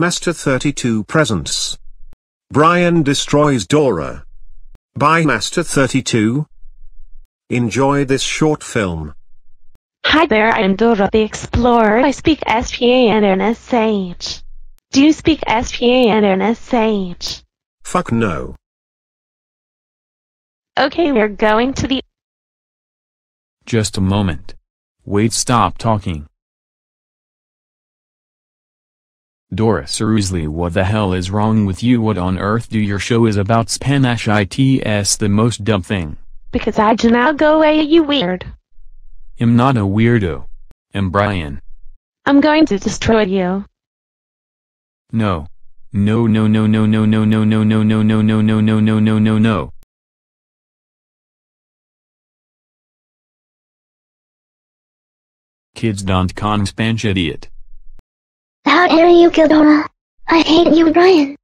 Master 32 presents. Brian destroys Dora. By Master 32. Enjoy this short film. Hi there, I'm Dora the Explorer. I speak SPA and SH. Do you speak SPA and SH? Fuck no. Okay, we're going to the Just a moment. Wait, stop talking. Dora seriously what the hell is wrong with you what on earth do your show is about Spanish ITS the most dumb thing. because I now go away you weird. I'm not a weirdo. I'm Brian. I'm going to destroy you. No. No no no no no no no no no no no no no no no no no no. Kids don't con spanch idiot. How dare you Dora? I hate you, Brian.